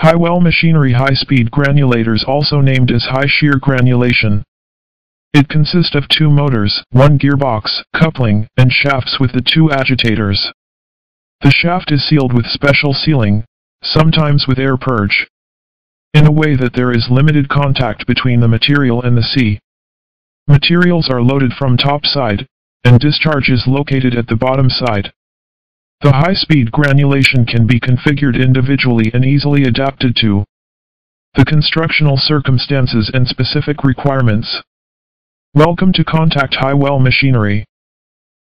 Hywell machinery high-speed granulators also named as high-shear granulation. It consists of two motors, one gearbox, coupling, and shafts with the two agitators. The shaft is sealed with special sealing, sometimes with air purge, in a way that there is limited contact between the material and the sea. Materials are loaded from top side, and discharge is located at the bottom side. The high-speed granulation can be configured individually and easily adapted to the constructional circumstances and specific requirements. Welcome to Contact Hywell Machinery.